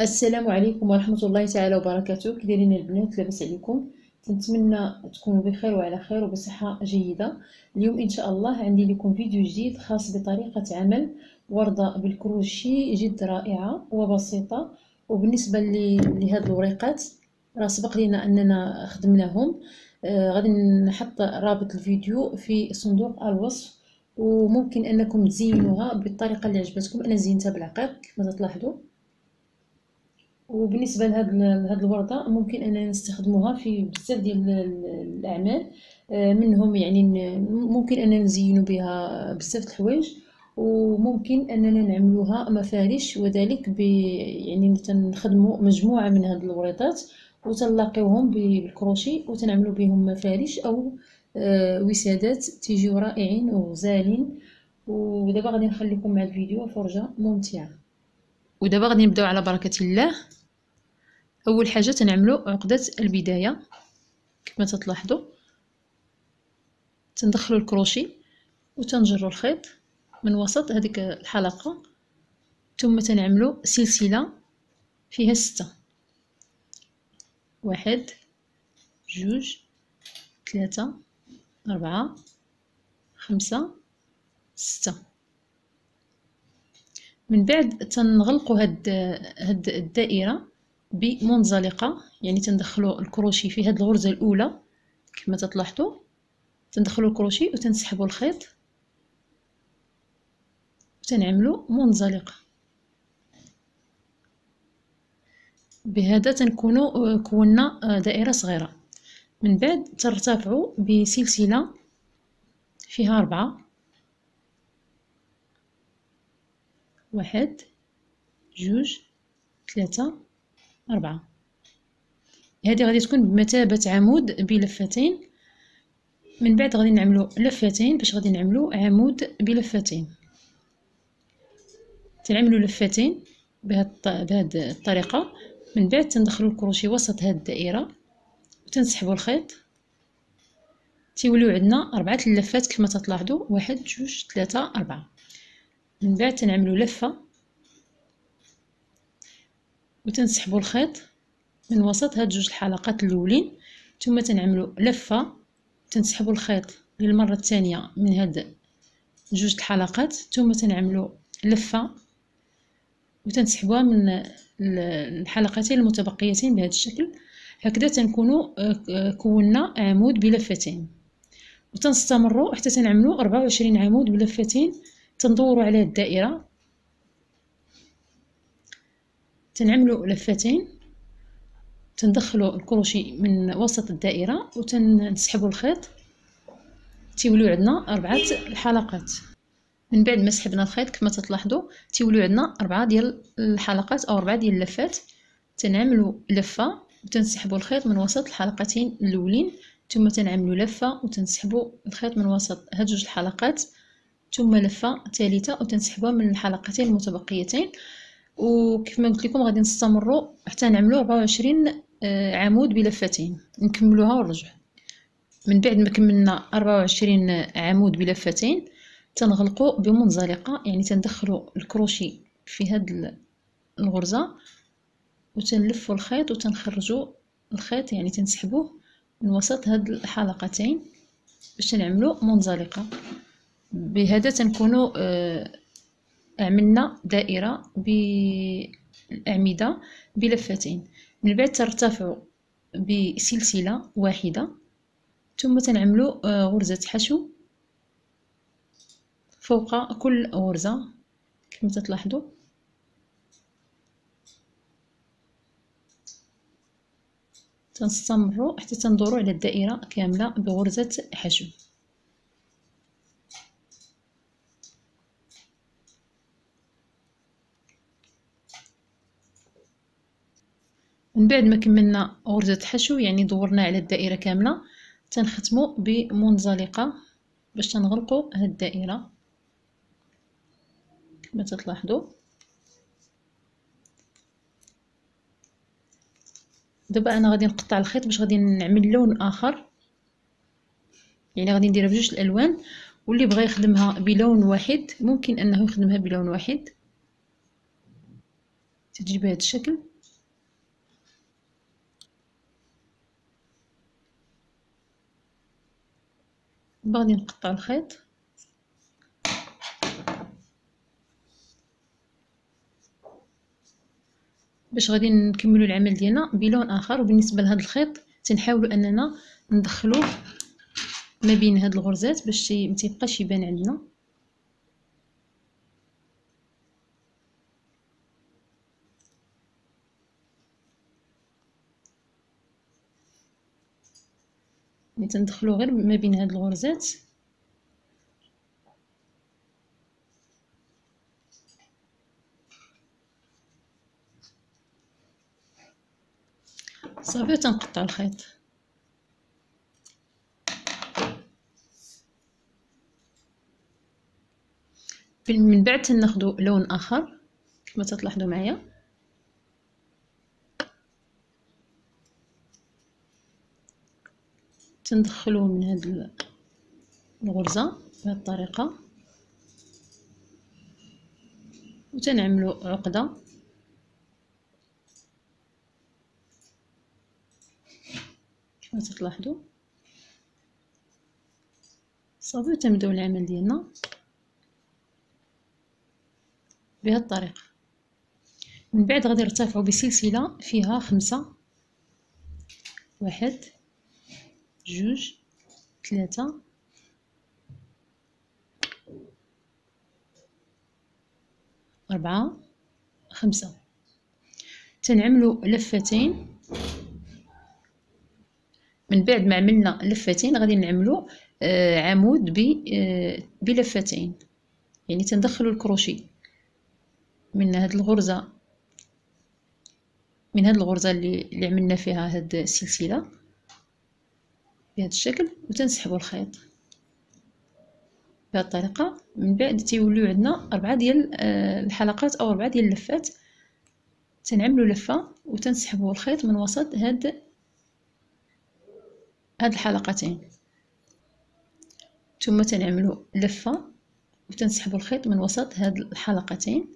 السلام عليكم ورحمة الله تعالى وبركاته. كي دايرين البنات لاباس عليكم. تنتمنى تكونوا بخير وعلى خير وبصحة جيدة. اليوم إن شاء الله عندي لكم فيديو جديد خاص بطريقة عمل وردة بالكروشي جد رائعة وبسيطة. وبالنسبة لهاد الوريقات راه سبق لينا أننا خدمناهم. آه غادي نحط رابط الفيديو في صندوق الوصف وممكن أنكم تزينوها بالطريقة اللي عجبتكم. أنا زينتها بالعقيق كما تلاحظوا. وبالنسبة لهاد لهاد الورده ممكن اننا نستخدموها في بزاف ديال الأعمال. آه، منهم يعني ممكن اننا نزينوا بها بزاف الحوايج وممكن أننا نعملوها مفارش وذلك ب يعني تنخدموا مجموعة من هاد الوريضات وتنلاقيوهم بالكروشي وتنعملوا بهم مفارش أو آه، وسادات تيجيو رائعين وغزالين. ودابا غادي نخليكم مع الفيديو فرجة ممتعة. ودابا غادي نبداو على بركة الله. أول حاجة تنعملو عقدة البداية كما تلاحظوا تندخلوا الكروشي وتنجروا الخيط من وسط هذيك الحلقة. ثم تنعملو سلسلة فيها ستة. واحد جوج ثلاثة أربعة خمسة ستة. من بعد تنغلقوا هاد هاد الدائرة. بمنزلقة يعني تندخلو الكروشي في هاد الغرزة الأولى كما تلاحظوا تندخلو الكروشي وتنسحبوا الخيط وتنعملو منزلقة. بهذا تنكونوا كونا دائرة صغيرة. من بعد ترتفعوا بسلسلة فيها أربعة. واحد جوج ثلاثة أربعة. هذه غادي تكون بمثابة عمود بلفتين. من بعد غادي نعملو لفتين باش غادي نعملو عمود بلفتين. تنعملو لفتين بهاد الطريقة. من بعد تندخلو الكروشي وسط هاد الدائرة وتنسحبو الخيط. تيوليو عندنا أربعة اللفات كما تلاحظوا واحد جوج ثلاثة أربعة. من بعد تنعملو لفة وتنسحبوا الخيط. من وسط هاد جوج الحلقات الأولين ثم تنعملوا لفة تنسحبوا الخيط للمرة الثانية من هاد جوج الحلقات. ثم تنعملوا لفة وتنسحبوها من الحلقتين المتبقيتين بهذا الشكل. هكذا تنكونوا آه، كونا عمود بلفتين وتنستمروا حتى تنعملوا 24 عمود بلفتين تندوروا على الدائرة. تنعملوا لفتين تندخلوا الكروشي من وسط الدائرة وتنسحبوا الخيط. تيوليو عندنا أربعة الحلقات. من بعد ما سحبنا الخيط كما تلاحظوا تيوليو عندنا أربعة ديال الحلقات أو أربعة ديال اللفات. تنعملوا لفة وتنسحبوا الخيط من وسط الحلقتين الأولين. ثم تنعملوا لفة وتنسحبوا الخيط من وسط هاد جوج الحلقات. ثم لفة ثالثة وتنسحبوها من الحلقتين المتبقيتين. وكيف ما قلت لكم غادي نستمروا حتى نعملوا 24 آه، عمود بلفتين نكملوها ونرجعوا. من بعد ما كملنا 24 عمود بلفتين تنغلقوا بمنزلقة يعني تندخلوا الكروشي في هاد الغرزة وتنلفوا الخيط وتنخرجوا الخيط يعني تنسحبوه من وسط هاد الحلقتين باش نعملوا منزلقة. بهذا تنكونوا آه عملنا دائرة بالأعمدة بلفتين من بعد ترتفع بسلسلة واحدة ثم تنعملو آه، غرزة حشو فوق كل غرزة. كما تلاحظوا تنستمروا حتى تندوروا على الدائرة كاملة بغرزة حشو. من بعد ما كملنا غرزة حشو يعني دورنا على الدائرة كاملة. تنختمو بمنزلقة باش تنغلقو هاد الدائرة. كما تلاحظوا دابا أنا غادي نقطع الخيط باش غادي نعمل لون آخر. يعني غادي نديرها بجوج الألوان واللي بغى يخدمها بلون واحد ممكن أنه يخدمها بلون واحد. تجي بهذا الشكل. غادي نقطع الخيط. باش غادي نكملوا العمل ديالنا بلون آخر. وبالنسبة لهذا الخيط تنحاولوا أننا ندخلوه ما بين هاد الغرزات باش ما تيبقاش يبان عندنا ملي تندخلو غير ما بين هاد الغرزات. صافي تنقطع الخيط. من بعد تناخدو لون آخر كما تلاحظوا معايا. تندخلوه من هاد الغرزة بهذه الطريقة. وتنعملو عقدة. كما تلاحظوا صافي تنبداو العمل ديالنا بهذه الطريقة. من بعد غادي نرتفعوا بسلسلة فيها خمسة واحد جوج ثلاثة أربعة. خمسة. تنعملو لفتين. من بعد ما عملنا لفتين غادي نعملو آه عمود آه بلفتين. يعني تندخلو الكروشي من هاد الغرزة من هاد الغرزة اللي, عملنا فيها هاد السلسلة. بهذا الشكل وتنسحبوا الخيط. بهذه الطريقة من بعد تيوليو عندنا أربعة ديال آه، الحلقات أو أربعة ديال اللفات. تنعملو لفة وتنسحبوا الخيط من وسط هاد هاد الحلقتين. ثم تنعملو لفة وتنسحبوا الخيط من وسط هاد الحلقتين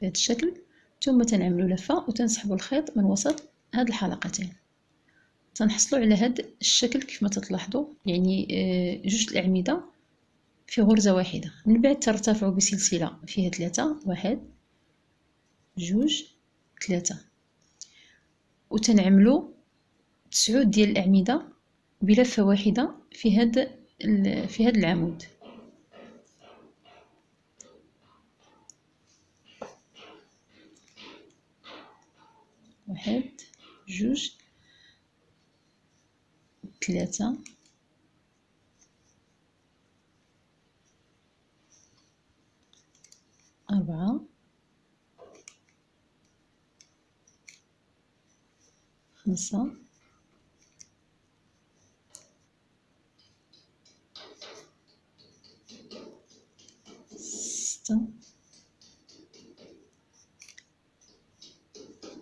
بهذا الشكل. ثم تنعملو لفة وتنسحبوا الخيط من وسط هاد الحلقتين. تنحصلوا على هاد الشكل كيف ما تلاحظوا يعني آه، جوج الأعمدة في غرزة واحدة. من بعد ترتفعوا بسلسلة فيها ثلاثة. واحد جوج ثلاثة. وتنعملوا تسعود ديال الأعمدة بلفه واحدة في هاد في هاد العمود. واحد جوج ثلاثة. أربعة. خمسة ستة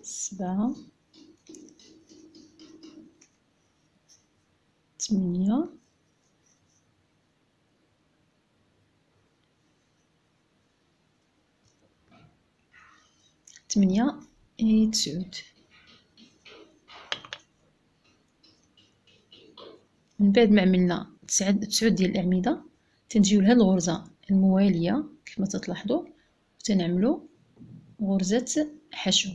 سبعة تمنية تمنية تسعود من بعد ما عملنا تسعود ديال الأعمدة تنجيو لهاد الغرزة الموالية كما تلاحظوا وتنعملو غرزة حشو.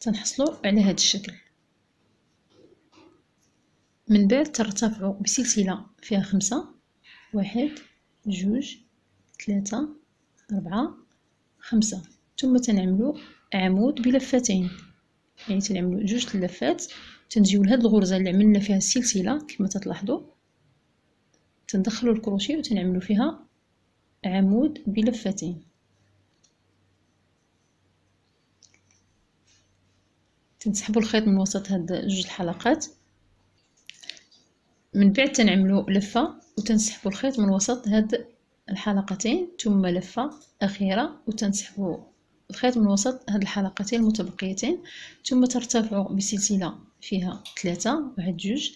تنحصلوا على هذا الشكل. من بعد ترتفعوا بسلسلة فيها خمسة واحد جوج ثلاثة أربعة خمسة. ثم تنعملوا عمود بلفتين. يعني تنعملوا جوج لفات تنجيو لهاد الغرزة اللي عملنا فيها السلسلة كما تلاحظوا تندخلوا الكروشيه وتنعملوا فيها عمود بلفتين. تنسحبوا الخيط من وسط هاد جوج الحلقات. من بعد تنعملو لفة وتنسحبوا الخيط من وسط هاد الحلقتين ثم لفة أخيرة وتنسحبوا الخيط من وسط هاد الحلقتين المتبقيتين ثم ترتفعوا بسلسلة فيها ثلاثة واحد جوج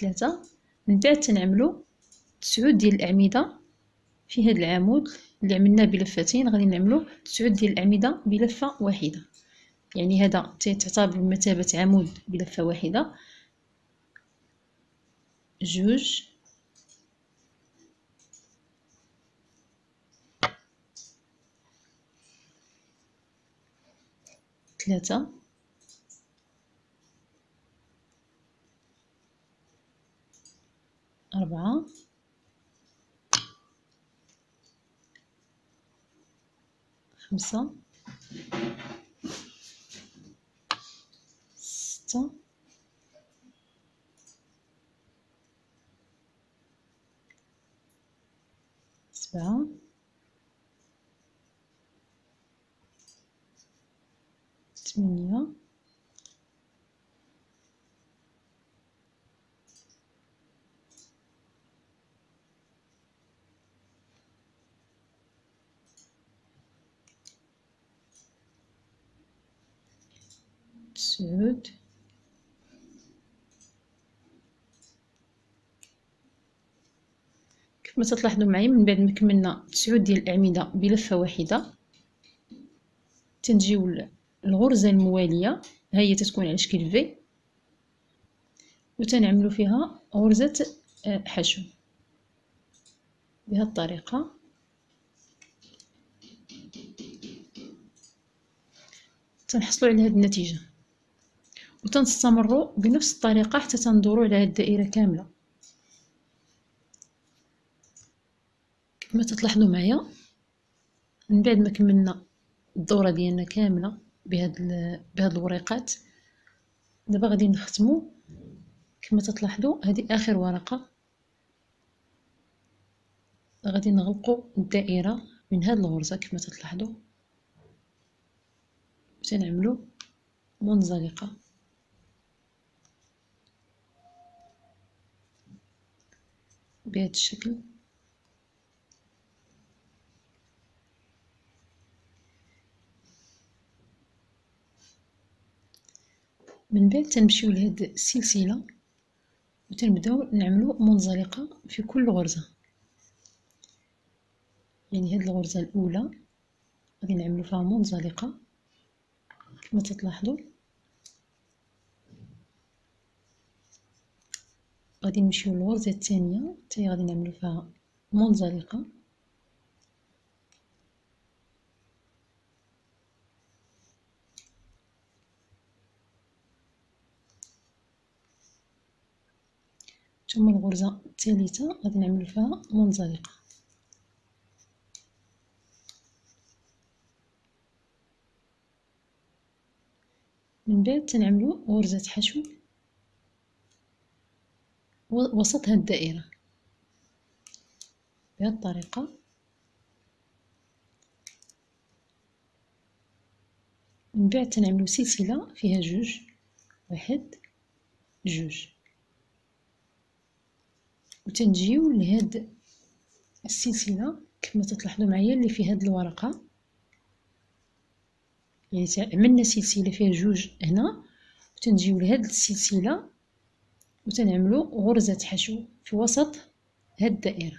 ثلاثة. من بعد تنعملو تسعود ديال الأعمدة في هاد العمود اللي عملناه بلفتين غادي نعملو تسعود ديال الأعمدة بلفة واحدة. يعني هذا تعتبر بمثابة عمود بلفة واحدة. جوج ثلاثة أربعة. خمسة. تسعود كما تلاحظوا معايا من بعد ما كملنا تسعود ديال الأعمدة بلفة واحدة تنجيو الغرزة الموالية ها هي تتكون على شكل في وتنعملوا فيها غرزة آه، حشو بهذه الطريقة تنحصلوا على هذه النتيجة. وتنستمروا بنفس الطريقة حتى تندوروا على هذه الدائرة كاملة. كما تلاحظوا معايا من بعد ما كملنا الدورة ديالنا كاملة بهاد بهاد الوريقات دابا غادي نختمو. كما تلاحظوا هذه آخر ورقة. غادي نغلقوا الدائرة من هاد الغرزة كما تلاحظوا. تنعملوا منزلقة. بهذا الشكل. من بعد تنمشيو لهاد السلسلة وتنبداو نعملو منزلقة في كل غرزة. يعني هاد الغرزة الأولى غادي نعملو فيها منزلقة. كما تلاحظوا غادي نمشيو للغرزه الثانية حتى غادي نعملو فيها منزلقة. ثم الغرزة الثالثة غادي نعمل فيها منزلقة. من بعد تنعملو غرزة حشو. وسط هاد الدائرة. بهاد الطريقة. من بعد تنعملو سلسلة فيها جوج. واحد جوج. وتنجيو لهاد السلسلة كما تلاحظوا معايا اللي في هاد الورقة. يعني عملنا سلسلة فيها جوج هنا وتنجيو لهاد السلسلة وتنعملو غرزة حشو في وسط هاد الدائرة.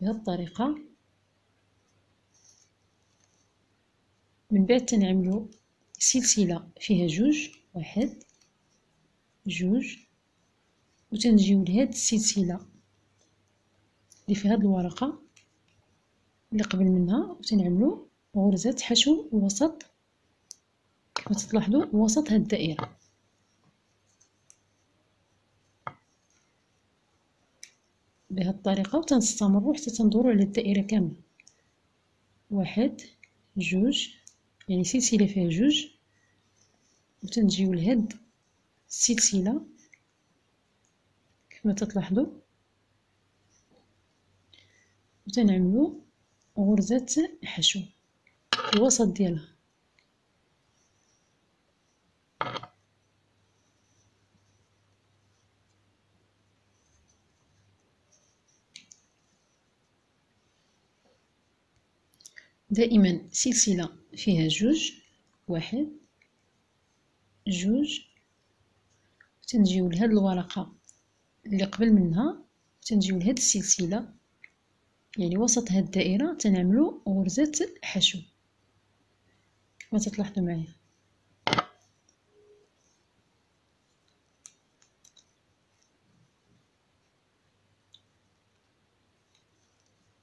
بهذه الطريقة من بعد تنعملو سلسلة فيها جوج واحد جوج وتنجيو لهاد السلسلة اللي في هاد الورقة اللي قبل منها وتنعملو غرزة حشو وسط كما تلاحظوا وسط هاد الدائرة. بهاد الطريقة وتنستمروا حتى تندوروا على الدائرة كاملة. واحد جوج يعني سلسلة فيها جوج. وتنجيو لهاد السلسلة. كما تلاحظوا. وتنعملو غرزة حشو. في الوسط ديالها. دائما سلسلة فيها جوج واحد جوج. تنجيو لهاد الورقة اللي قبل منها تنجيو لهاد السلسلة. يعني وسط هاد الدائرة تنعملو غرزة حشو كما تلاحظوا معايا؟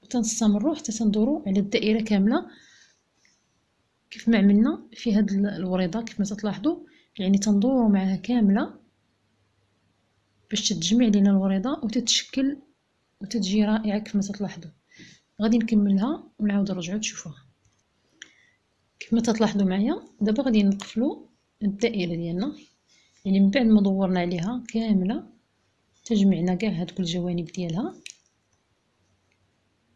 وتنستمروا حتى تندوروا على الدائرة كاملة. كيف ما عملنا في هاد الوريضة كيف ما تلاحظوا يعني تندوروا معها كاملة باش تتجمع لينا الوريضة وتتشكل وتتجي رائعة كيف ما تلاحظوا. غادي نكملها ونعاود نرجعوا تشوفوها. كيف ما تلاحظوا معايا دابا غادي نقفلوا الدائرة ديالنا. يعني من بعد ما دورنا عليها كاملة تجمعنا كاع هذوك الجوانب ديالها.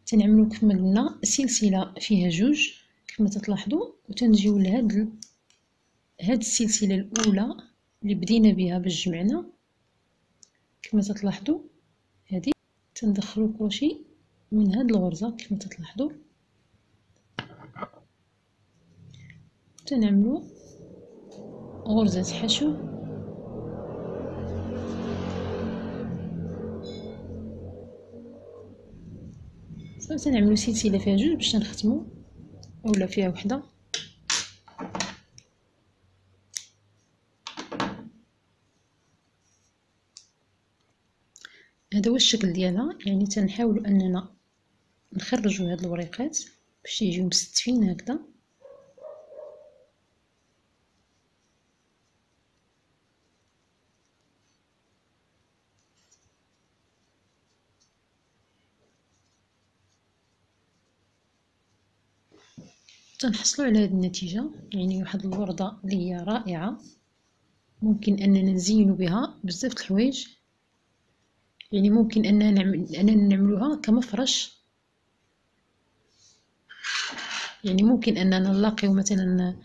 تنعملو كيف ما قلنا سلسلة فيها جوج كيف ما تلاحظوا وتنجيو لهاد هاد السلسلة الأولى اللي بدينا بها باش جمعنا. كما تلاحظوا هذه تندخلوا كروشي من هاد الغرزة كما تلاحظوا تنعملوا غرزة حشو صافي تنعملوا سلسله فيها جوج باش نختموا أولا فيها وحدة. هذا هو الشكل ديالها يعني تنحاولوا أننا نخرجوا هاد الوريقات باش يجيو مستفين هكذا. تنحصلوا على هذه النتيجة. يعني واحد الورده اللي هي رائعة. ممكن أننا نزينوا بها بزاف الحوايج. يعني ممكن أننا نعمل أننا نعملوها كمفرش. يعني ممكن أننا نلاقيو مثلا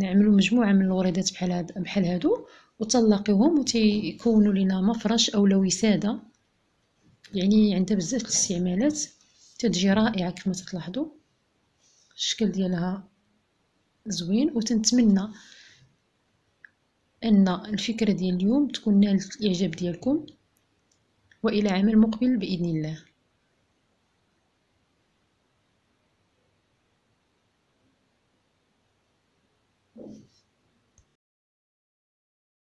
نعملوا مجموعة من الوردات بحال هاد بحال هادو وتلاقيوهم وتيكونوا لنا مفرش أو وساده يعني عندها بزاف الاستعمالات. تتجي رائعة كما تلاحظوا الشكل ديالها زوين وتنتمنى أن الفكرة ديال اليوم تكون نالت الإعجاب ديالكم وإلى عمل مقبل بإذن الله.